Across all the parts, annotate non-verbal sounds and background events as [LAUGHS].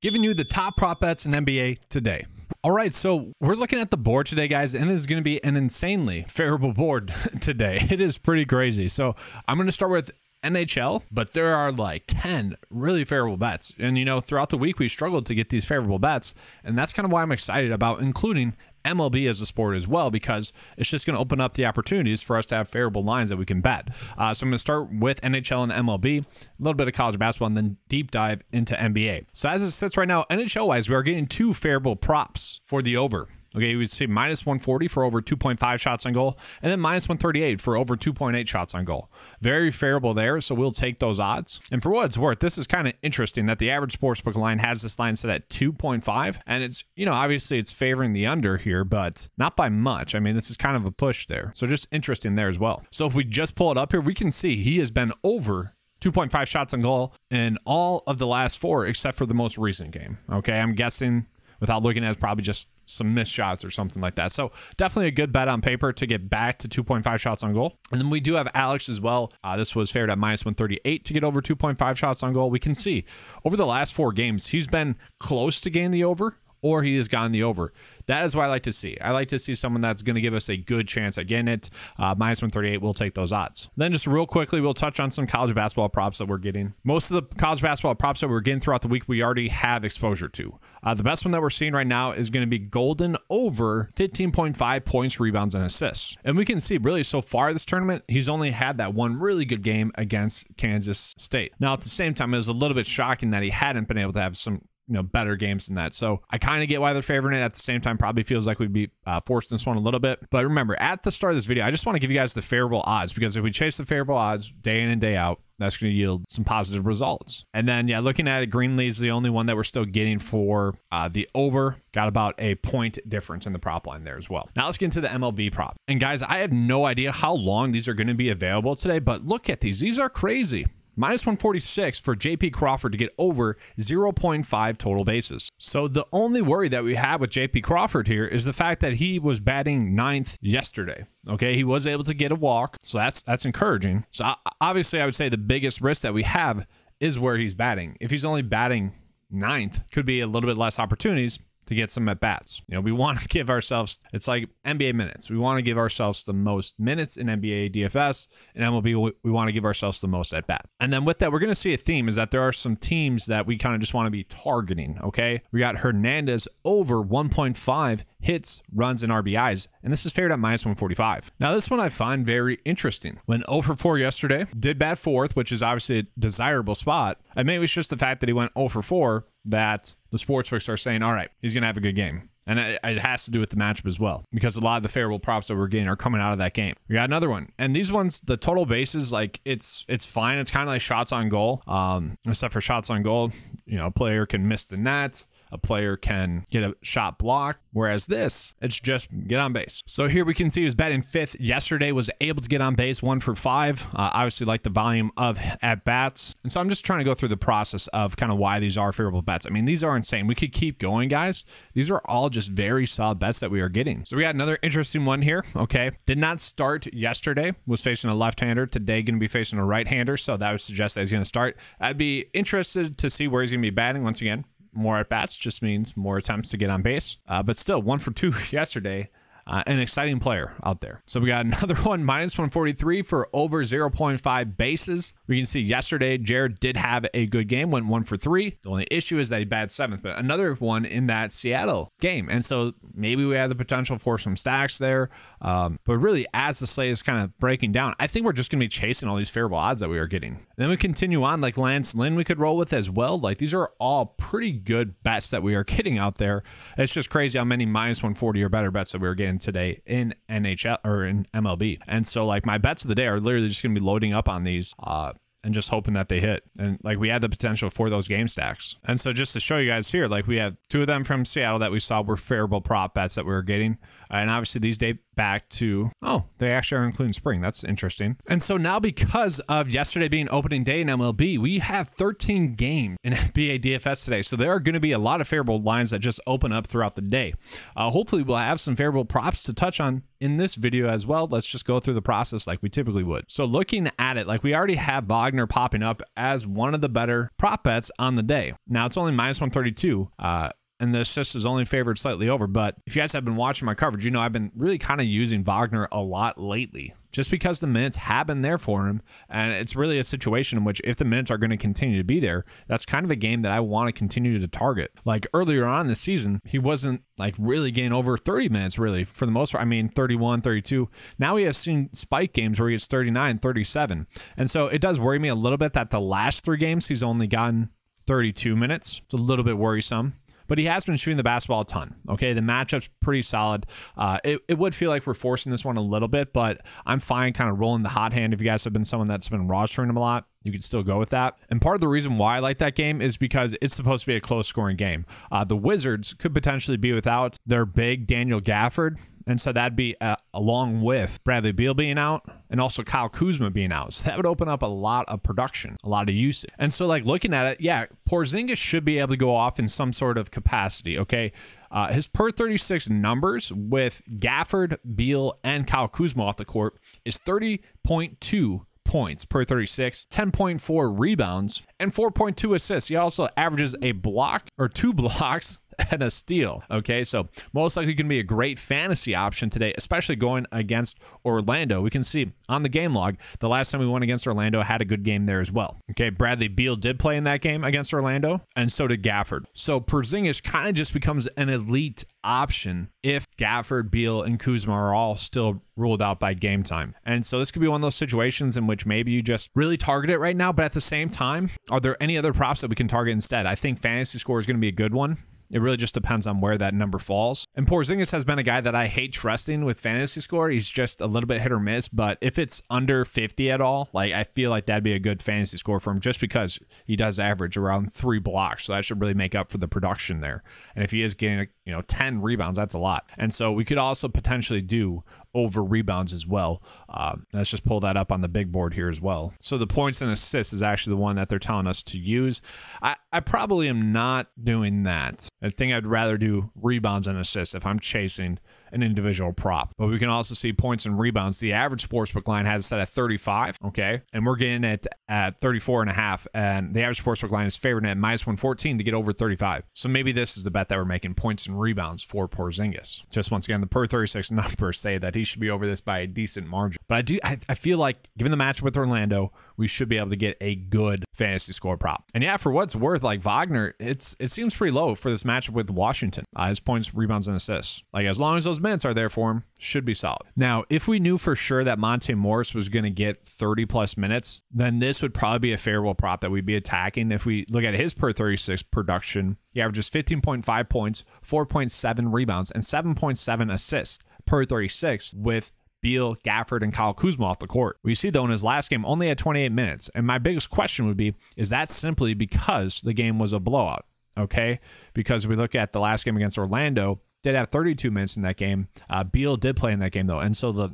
giving you the top prop bets in NBA today. All right, so we're looking at the board today, guys, and it's going to be an insanely favorable board [LAUGHS] today. It is pretty crazy. So I'm going to start with NHL, but there are like 10 really favorable bets. And, you know, throughout the week, we struggled to get these favorable bets. And that's kind of why I'm excited about including MLB as a sport as well, because it's just going to open up the opportunities for us to have favorable lines that we can bet. Uh, so I'm going to start with NHL and MLB, a little bit of college basketball, and then deep dive into NBA. So as it sits right now, NHL wise, we are getting two favorable props for the over. Okay, we see minus 140 for over 2.5 shots on goal, and then minus 138 for over 2.8 shots on goal. Very favorable there, so we'll take those odds. And for what it's worth, this is kind of interesting that the average sportsbook line has this line set at 2.5, and it's, you know, obviously it's favoring the under here, but not by much. I mean, this is kind of a push there. So just interesting there as well. So if we just pull it up here, we can see he has been over 2.5 shots on goal in all of the last four except for the most recent game. Okay, I'm guessing without looking at it, probably just some missed shots or something like that. So definitely a good bet on paper to get back to 2.5 shots on goal. And then we do have Alex as well. Uh, this was favored at minus 138 to get over 2.5 shots on goal. We can see over the last four games, he's been close to gain the over or he has gotten the over. That is what I like to see. I like to see someone that's going to give us a good chance at getting it. Uh, minus 138, we'll take those odds. Then, just real quickly, we'll touch on some college basketball props that we're getting. Most of the college basketball props that we're getting throughout the week, we already have exposure to. Uh, the best one that we're seeing right now is going to be Golden over 15.5 points, rebounds, and assists. And we can see really so far this tournament, he's only had that one really good game against Kansas State. Now, at the same time, it was a little bit shocking that he hadn't been able to have some you know better games than that. So I kind of get why they're favoring it. At the same time, probably feels like we'd be uh, forced this one a little bit. But remember, at the start of this video, I just want to give you guys the favorable odds because if we chase the favorable odds day in and day out, that's going to yield some positive results. And then, yeah, looking at it, Greenlee's the only one that we're still getting for uh, the over. Got about a point difference in the prop line there as well. Now let's get into the MLB prop. And guys, I have no idea how long these are going to be available today, but look at these. These are crazy minus 146 for JP Crawford to get over 0.5 total bases. So the only worry that we have with JP Crawford here is the fact that he was batting ninth yesterday. Okay, he was able to get a walk, so that's that's encouraging. So obviously, I would say the biggest risk that we have is where he's batting. If he's only batting ninth, could be a little bit less opportunities to get some at bats. You know, we want to [LAUGHS] give ourselves, it's like NBA minutes. We want to give ourselves the most minutes in NBA DFS, and MLB, we we want to give ourselves the most at bat. And then with that, we're going to see a theme is that there are some teams that we kind of just want to be targeting. Okay. We got Hernandez over 1.5 hits, runs, and RBIs, and this is favored at minus 145. Now, this one I find very interesting. When 0 for 4 yesterday, did bat fourth, which is obviously a desirable spot. I maybe it's just the fact that he went 0 for 4 that the sportsbooks are saying, all right, he's going to have a good game. And it, it, has to do with the matchup as well, because a lot of the favorable props that we're getting are coming out of that game. We got another one, and these ones, the total bases, like it's it's fine. It's kind of like shots on goal, um, except for shots on goal. You know, a player can miss the net a player can get a shot blocked. Whereas this, it's just get on base. So here we can see he was batting fifth yesterday, was able to get on base one for five. Uh, obviously, like the volume of at bats. And so I'm just trying to go through the process of kind of why these are favorable bets. I mean, these are insane. We could keep going, guys. These are all just very solid bets that we are getting. So we got another interesting one here. Okay. Did not start yesterday, was facing a left hander. Today, going to be facing a right hander. So that would suggest that he's going to start. I'd be interested to see where he's going to be batting once again more at bats just means more attempts to get on base. Uh, but still, one for two [LAUGHS] yesterday uh, an exciting player out there. So we got [LAUGHS] another one, minus 143 for over 0.5 bases. We can see yesterday, Jared did have a good game, went one for three. The only issue is that he batted seventh, but another one in that Seattle game. And so maybe we have the potential for some stacks there. Um, but really, as the slate is kind of breaking down, I think we're just going to be chasing all these favorable odds that we are getting. And then we continue on, like Lance Lynn, we could roll with as well. Like these are all pretty good bets that we are [LAUGHS] getting out there. It's just crazy how many minus 140 or better bets that we are getting today in NHL or in MLB. And so like my bets of the day are literally just going to be loading up on these. Uh, and just hoping that they hit. And like we had the potential for those game stacks. And so just to show you guys here, like we had two of them from Seattle that we saw were favorable prop bets that we were getting. And obviously these day back to, oh, they actually are including spring. That's interesting. And so now, because of yesterday being opening day in MLB, we have 13 games in [LAUGHS] NBA DFS today. So there are going to be a lot of favorable lines that just open up throughout the day. Uh, hopefully, we'll have some favorable props to touch on in this video as well. Let's just go through the process like we typically would. So looking at it, like we already have Wagner popping up as one of the better prop bets on the day. Now it's only minus 132. Uh, and the assist is only favored slightly over. But if you guys have been watching my coverage, you know I've been really kind of using Wagner a lot lately just because the minutes have been there for him. And it's really a situation in which if the minutes are going to continue to be there, that's kind of a game that I want to continue to target. Like earlier on this season, he wasn't like really getting over 30 minutes, really, for the most part. I mean, 31, 32. Now he has seen spike games where he gets 39, 37. And so it does worry me a little bit that the last three games he's only gotten 32 minutes. It's a little bit worrisome but he has been shooting the basketball a ton. Okay, the matchup's pretty solid. Uh, it, it would feel like we're forcing this one a little bit, but I'm fine kind of rolling the hot hand. If you guys have been someone that's been rostering him a lot, you could still go with that. And part of the reason why I like that game is because it's supposed to be a close scoring game. Uh, the Wizards could potentially be without their big Daniel Gafford. And so that'd be uh, along with Bradley Beal being out and also Kyle Kuzma being out. So that would open up a lot of production, a lot of usage. And so, like, looking at it, yeah, Porzingis should be able to go off in some sort of capacity, okay? Uh, his per 36 numbers with Gafford, Beal, and Kyle Kuzma off the court is 30.2 points per 36, 10.4 rebounds, and 4.2 assists. He also averages a block or two [LAUGHS] blocks [LAUGHS] and a steal. Okay, so most likely going to be a great fantasy option today, especially going against Orlando. We can see on the game log the last time we went against Orlando had a good game there as well. Okay, Bradley Beal did play in that game against Orlando, and so did Gafford. So Porzingis kind of just becomes an elite option if Gafford, Beal, and Kuzma are all still ruled out by game time. And so this could be one of those situations in which maybe you just really target it right now, but at the same time, are there any other props that we can target instead? I think fantasy score is going to be a good one. It really just depends on where that number falls. And Porzingis has been a guy that I hate trusting with fantasy score. He's just a little bit hit or miss, but if it's under 50 at all, like I feel like that'd be a good fantasy score for him just because he does average around three blocks. So that should really make up for the production there. And if he is getting, you know, 10 rebounds, that's a lot. And so we could also potentially do over rebounds as well. Uh, let's just pull that up on the big board here as well. So the points and assists is actually the one that they're telling us to use. I, I probably am not doing that. I think I'd rather do rebounds and assists if I'm chasing an individual prop. But we can also see points and rebounds. The average sportsbook line has set at 35, okay? And we're getting it at 34 and a half. And the average sportsbook line is favored at minus 114 to get over 35. So maybe this is the bet that we're making points and rebounds for Porzingis. Just once again, the per 36 [LAUGHS] numbers say that he should be over this by a decent margin. But I do, I, I feel like given the matchup with Orlando, we should be able to get a good fantasy score prop. And yeah, for what it's worth, like Wagner, it's it seems pretty low for this matchup with Washington. Uh, his points, rebounds, and assists. Like as long as those minutes are there for him, should be solid. Now, if we knew for sure that Monte Morris was going to get 30 plus minutes, then this would probably be a favorable prop that we'd be attacking. If we look at his per 36 production, he averages 15.5 points, 4.7 rebounds, and 7.7 assists per 36 with Beal, Gafford, and Kyle Kuzma off the court. We see though in his last game only had 28 minutes. And my biggest question would be is that simply because the game was a blowout? Okay. Because we look at the last game against Orlando, did have 32 minutes in that game. Uh, Beal did play in that game though, and so the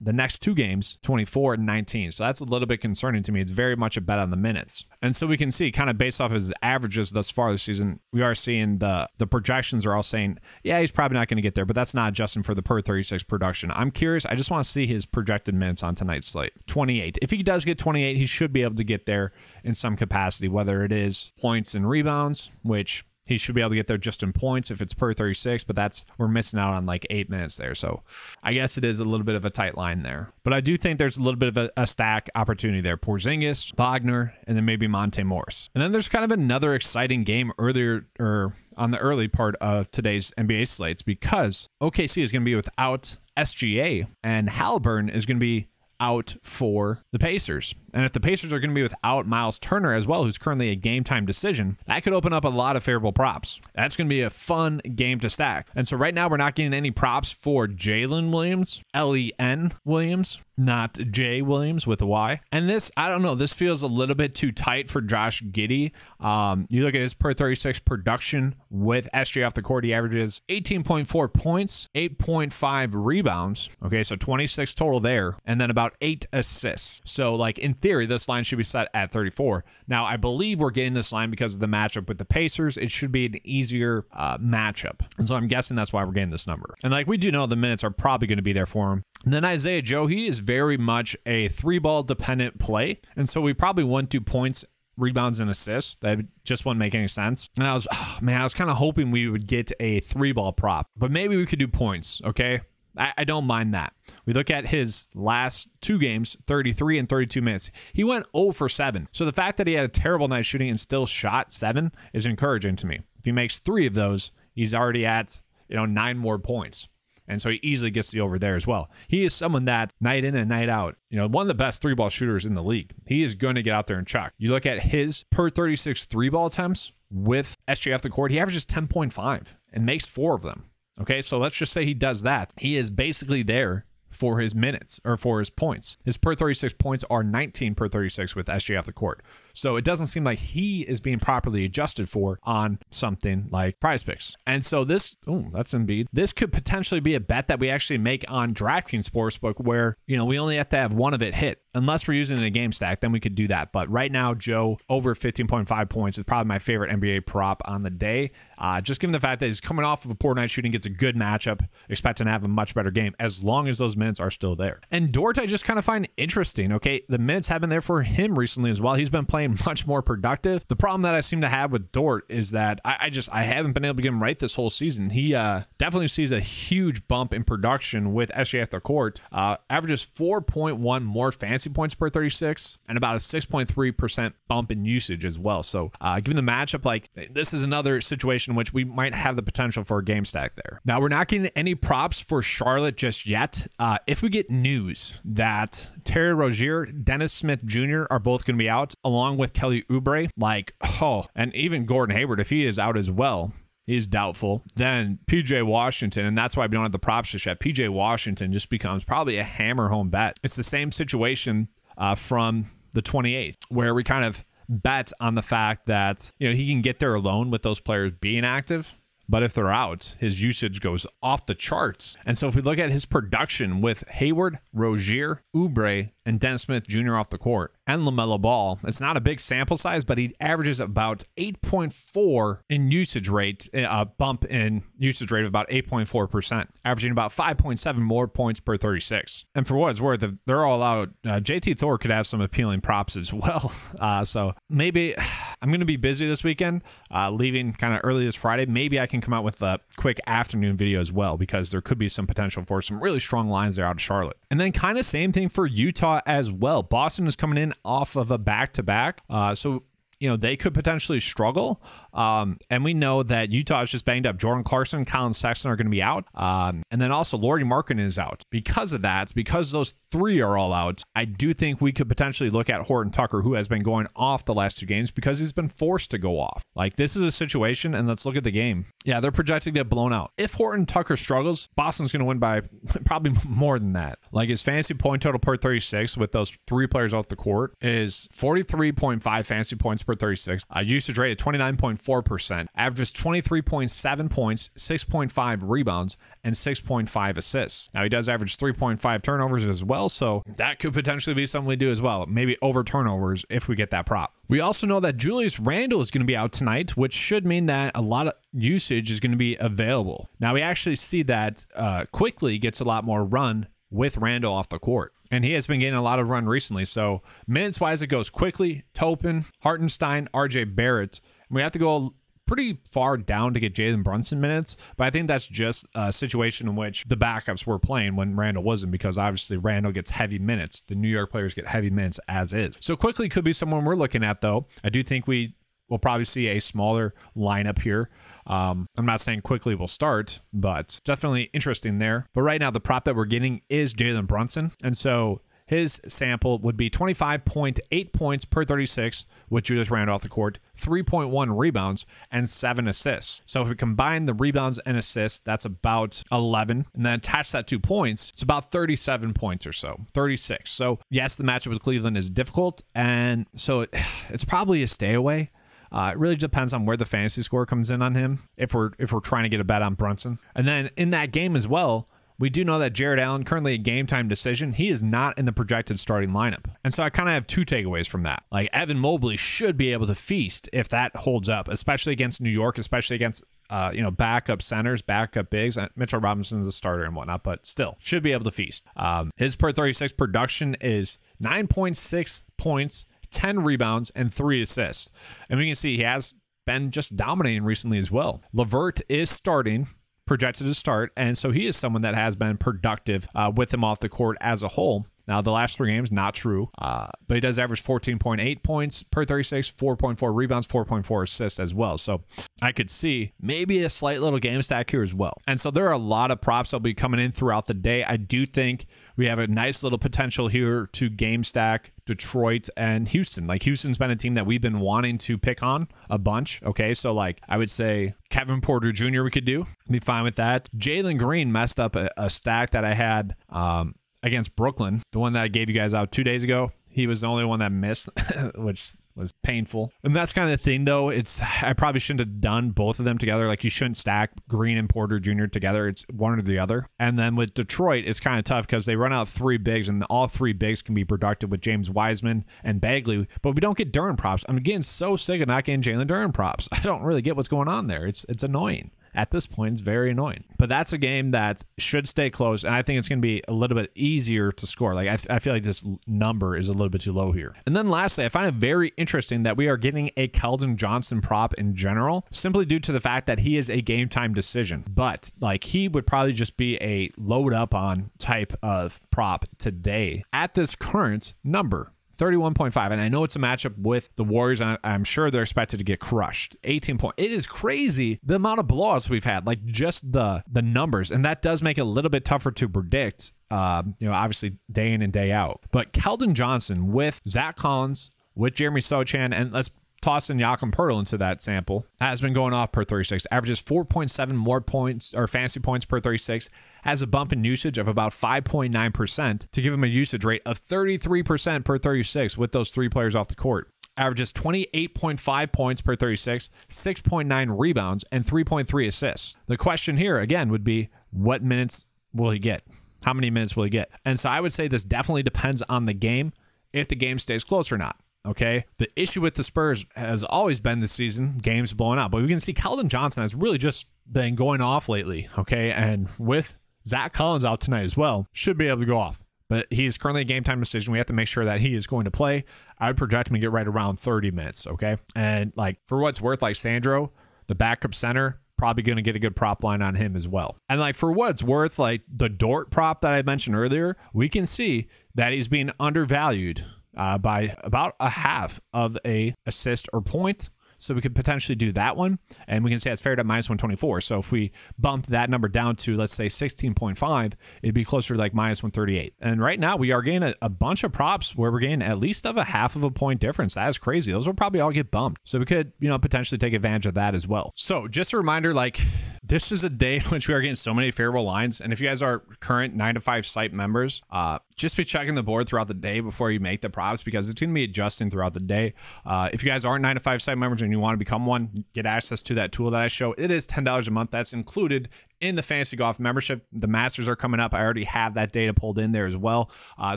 the next two games, 24 and 19. So that's a little bit concerning to me. It's very much a bet on the minutes, and so we can see kind of based off his averages thus far this season, we are seeing the the projections are all saying, yeah, he's probably not going to get there, but that's not adjusting for the per 36 production. I'm curious. I just want to see his projected minutes on tonight's slate. 28. If he does get 28, he should be able to get there in some capacity, whether it is points and rebounds, which he should be able to get there just in points if it's per 36, but that's we're missing out on like eight minutes there. So I guess it is a little bit of a tight line there. But I do think there's a little bit of a, a stack opportunity there. Porzingis, Wagner, and then maybe Monte Morris. And then there's kind of another exciting game earlier or on the early part of today's NBA slates because OKC is going to be without SGA and Haliburton is going to be out for the Pacers. And if the Pacers are going to be without Miles Turner as well, who's currently a game time decision, that could open up a lot of favorable props. That's going to be a fun game to stack. And so right now, we're not getting any props for Jalen Williams, L E N Williams, not Jay Williams with a Y. And this, I don't know, this feels a little bit too tight for Josh Giddey. Um, you look at his per 36 production with SJ off the court, he averages 18.4 points, 8.5 rebounds. Okay, so 26 total there, and then about eight assists. So, like in theory, this line should be set at 34. Now, I believe we're getting this line because of the matchup with the Pacers. It should be an easier uh, matchup. And so I'm guessing that's why we're getting this number. And like we do know the minutes are probably going to be there for him. And then Isaiah Joe, he is very much a three ball dependent play. And so we probably won't do points rebounds and assists. That just wouldn't make any sense. And I was, oh, [SIGHS] man, I was kind of hoping we would get a three ball prop, but maybe we could do points. Okay. I, I, don't mind that. We look at his last two games 33 and 32 minutes. He went 0 for 7. So the fact that he had a terrible night shooting and still shot seven is encouraging to me. If he makes three of those, he's already at, you know, nine more points. And so he easily gets the over there as well. He is someone that night in and night out, you know, one of the best three ball shooters in the league. He is going to get out there and chuck. You look at his per 36 three ball attempts with SJF the court, he averages 10.5 and makes four of them. Okay, so let's just say he does that. He is basically there for his minutes or for his points. His per 36 points are 19 per 36 with SJ off the court. So it doesn't seem like he is being properly adjusted for on something like prize picks. And so this, oh, that's Embiid. This could potentially be a bet that we actually make on DraftKings Sportsbook where, you know, we only have to have one of it hit. Unless we're using a game stack, then we could do that. But right now, Joe over 15.5 points is probably my favorite NBA prop on the day. Uh, just given the fact that he's coming off of a poor night shooting, gets a good matchup, expecting to have a much better game as long as those minutes are still there. And Dort, I just kind of find interesting. Okay, the minutes have been there for him recently as well. He's been playing [LAUGHS] much more productive. The problem that I seem to have with Dort is that I, I just I haven't been able to get him right this whole season. He uh, definitely sees a huge bump in production with SJ at the court. Uh, averages 4.1 more fancy points per 36 and about a 6.3% bump in usage as well. So, uh, given the matchup, like this is another situation in which we might have the potential for a game stack there. Now, we're not getting any props for Charlotte just yet. Uh, if we get news that Terry Rozier, Dennis Smith Jr. are both going to be out, along with Kelly Oubre, like, oh, and even Gordon Hayward, if he is out as well, He's doubtful. Then PJ Washington, and that's why we don't have the props just yet. PJ Washington just becomes probably a hammer home bet. It's the same situation uh, from the 28th, where we kind of bet on the fact that you know he can get there alone with those players being active. But if they're out, his usage goes off the charts. And so if we look at his production with Hayward, Rozier, Oubre, and Dennis Smith Jr. off the court, and LaMelo Ball. It's not a big sample size, but he averages about 8.4 in usage rate, a uh, bump in usage rate of about 8.4%, averaging about 5.7 more points per 36. And for what it's worth, if they're all out, uh, JT Thor could have some appealing props as well. [LAUGHS] Uh, so maybe [SIGHS] I'm going to be busy this weekend, uh, leaving kind of early this Friday. Maybe I can come out with a quick afternoon video as well, because there could be some potential for some really strong lines there out of Charlotte. And then kind of same thing for Utah as well. Boston is coming in off of a back to back. So you know, they could potentially struggle. Um, and we know that Utah is just banged up. Jordan Clarkson, Collin Sexton are going to be out. Um, and then also Lauri Markkanen is out. Because of that, because those three are all out, I do think we could potentially look at Horton Tucker, who has been going off the last two games because he's been forced to go off. Like, this is a situation, and let's look at the game. Yeah, they're projecting to get blown out. If Horton Tucker struggles, Boston's going to win by [LAUGHS] probably [LAUGHS] more than that. Like, his fantasy point total per 36 with those three players off the court is 43.5 fantasy points per 36. Uh, usage rate at 29.4%. Averages 23.7 points, 6.5 rebounds, and 6.5 assists. Now, he does average 3.5 turnovers as well, so that could potentially be something we do as well. Maybe over turnovers if we get that prop. We also know that Julius Randle is going to be out tonight, which should mean that a lot of usage is going to be available. Now, we actually see that uh, Quickley gets a lot more run with Randle off the court. And he has been getting a lot of run recently. So minutes wise, it goes Quickley. Toppin, Hartenstein, RJ Barrett. We have to go pretty far down to get Jalen Brunson minutes, but I think that's just a situation in which the backups were playing when Randle wasn't, because obviously Randle gets heavy minutes. The New York players get heavy minutes as is. So Quickley could be someone we're looking at, though. I do think we will probably see a smaller lineup here. Um, I'm not saying Quickley will start, but definitely interesting there. But right now, the prop that we're getting is Jalen Brunson. And so his sample would be 25.8 points per 36 which with Julius Randle off the court, 3.1 rebounds, and 7 assists. So if we combine the rebounds and assists, that's about 11. And then attach that to points, it's about 37 points or so, 36. So yes, the matchup with Cleveland is difficult. And so it, [SIGHS] it's probably a stay away. Uh, it really depends on where the fantasy score comes in on him. If we're if we're trying to get a bet on Brunson, and then in that game as well, we do know that Jarrett Allen, currently a game time decision, he is not in the projected starting lineup. And so I kind of have two takeaways from that. Like Evan Mobley should be able to feast if that holds up, especially against New York, especially against uh, you know, backup centers, backup bigs. Uh, Mitchell Robinson's a starter and whatnot, but still should be able to feast. Um, his per 36 production is 9.6 points, 10 rebounds, and three assists. And we can see he has been just dominating recently as well. LeVert is starting projected to start. And so he is someone that has been productive uh, with him off the court as a whole. Now, the last three games, not true, uh, but he does average 14.8 points per 36, 4.4 rebounds, 4.4 assists as well. So I could see maybe a slight little game stack here as well. And so there are a lot of props that'll be coming in throughout the day. I do think we have a nice little potential here to game stack Detroit and Houston. Like Houston's been a team that we've been wanting to pick on a bunch. Okay. So like I would say Kevin Porter Jr. we could do. Be fine with that. Jalen Green messed up a, a stack that I had um, against Brooklyn, the one that I gave you guys out two days ago. He was the only one that missed, [LAUGHS] which was painful. And that's kind of the thing, though. It's I probably shouldn't have done both of them together. Like you shouldn't stack Green and Porter Jr. together. It's one or the other. And then with Detroit, it's kind of tough because they run out three bigs, and all three bigs can be productive with James Wiseman and Bagley. But we don't get Duren props. I'm getting so sick of not getting Jalen Duren props. [LAUGHS] I don't really get what's going on there. It's it's annoying at this point it's very annoying. But that's a game that should stay close, and I think it's going to be a little bit easier to score. Like I, th- I feel like this number is a little bit too low here. And then lastly, I find it very interesting that we are getting a Keldon Johnson prop in general, simply due to the fact that he is a game time decision. But like he would probably just be a load up on type of prop today at this current number. 31.5. And I know it's a matchup with the Warriors, I'm sure they're expected to get crushed. 18 point. It is crazy the amount of blowouts we've had, like just the the numbers. And that does make it a little bit tougher to predict. Um, you know, obviously day in and day out. But Keldon Johnson with Zach Collins, with Jeremy Sochan, and let's tossing Jakob Poeltl into that sample has been going off per 36, averages 4.7 more points or fantasy points per 36, has a bump in usage of about 5.9% to give him a usage rate of 33% per 36 with those three players off the court. Averages 28.5 points per 36, 6.9 rebounds, and 3.3 assists. The question here, again, would be what minutes will he get? How many minutes will he get? And so I would say this definitely depends on the game if the game stays close or not. Okay. The issue with the Spurs has always been this season, games blowing out. But we can see Keldon Johnson has really just been going off lately. Okay. And with Zach Collins out tonight as well, should be able to go off. But he is currently a game time decision. We have to make sure that he is going to play. I would project him to get right around 30 minutes. Okay. And like for what's worth, like Sandro, the backup center, probably going to get a good prop line on him as well. And like for what it's worth, like the Dort prop that I mentioned earlier, we can see that he's being undervalued uh, by about a half of a assist or point. So we could potentially do that one. And we can say it's fair at minus 124. So if we bump that number down to, let's say, 16.5, it'd be closer to like minus 138. And right now we are getting a, a, bunch of props where we're getting at least of a half of a point difference. That is crazy. Those will probably all get bumped. So we could, you know, potentially take advantage of that as well. So just a reminder like, this is a day in which we are getting so many favorable lines. And if you guys are current nine to five site members, uh, just be checking the board throughout the day before you make the props because it's going to be adjusting throughout the day. Uh, if you guys aren't nine to five site members and you want to become one, get access to that tool that I show. It is $10 a month. That's included in the fantasy golf membership. The masters are coming up. I already have that data pulled in there as well. Uh,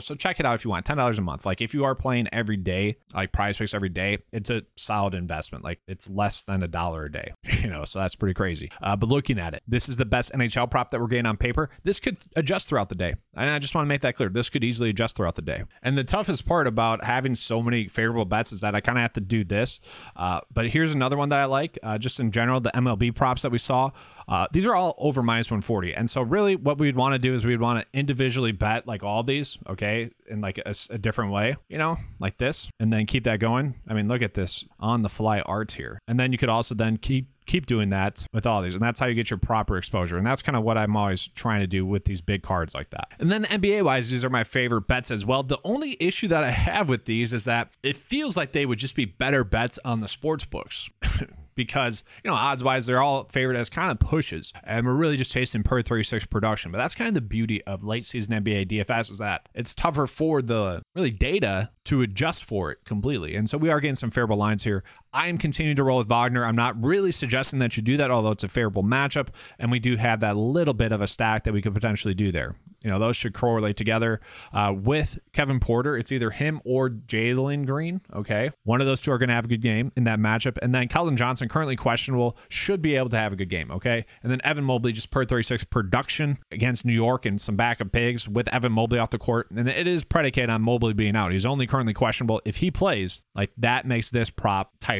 so check it out if you want. Ten dollars a month. Like if you are playing every day, like PrizePicks every day, it's a solid investment. Like it's less than a dollar a day. [LAUGHS] You know, so that's pretty crazy. Uh, but looking at it, this is the best NHL prop that we're getting on paper. This could adjust throughout the day, and I just want to make that clear. This could easily adjust throughout the day. And the toughest part about having so many favorable bets is that I kind of have to do this. Uh, but here's another one that I like. Uh, just in general, the MLB props that we saw. Uh, these are all over minus 140. And so, really, what we'd want to do is we'd want to individually bet like all these, okay, in like a, a, different way, you know, like this, and then keep that going. I mean, look at this on the fly art here. And then you could also then keep keep doing that with all these. And that's how you get your proper exposure. And that's kind of what I'm always trying to do with these big cards like that. And then NBA wise, these are my favorite bets as well. The only issue that I have with these is that it feels like they would just be better bets on the sports books. [LAUGHS] because, you know, odds wise, they're all favored as kind of pushes. And we're really just chasing per 36 production. But that's kind of the beauty of late season NBA DFS is that it's tougher for the really data to adjust for it completely. And so we are getting some favorable lines here. I am continuing to roll with Wagner. I'm not really suggesting that you do that, although it's a favorable matchup. And we do have that little bit of a stack that we could potentially do there. You know, those should correlate together uh, with Kevin Porter. It's either him or Jalen Green. Okay. One of those two are going to have a good game in that matchup. And then Keldon Johnson, currently questionable, should be able to have a good game. Okay. And then Evan Mobley, just per 36 production against New York and some backup pigs with Evan Mobley off the court. And it is predicated on Mobley being out. He's only currently questionable. If he plays, like that makes this prop tighter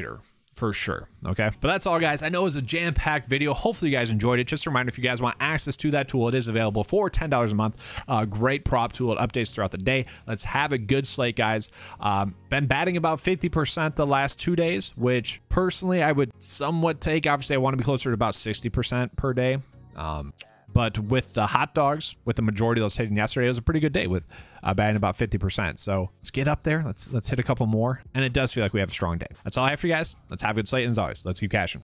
for sure. Okay. But that's all, guys. I know it was a jam packed video. Hopefully, you guys enjoyed it. Just a reminder if you guys want access to that tool, it is available for $10 a month. Uh, great prop tool. It updates throughout the day. Let's have a good slate, guys. Um, been batting about 50% the last two days, which personally I would somewhat take. Obviously, I want to be closer to about 60% per day. Um, but with the hot dogs, with the majority of those hitting yesterday, it was a pretty good day with uh, batting about 50%. So let's get up there. Let's let's hit a couple more. And it does feel like we have a strong day. That's all I have for you guys. Let's have a good slate. And as always, let's keep cashing.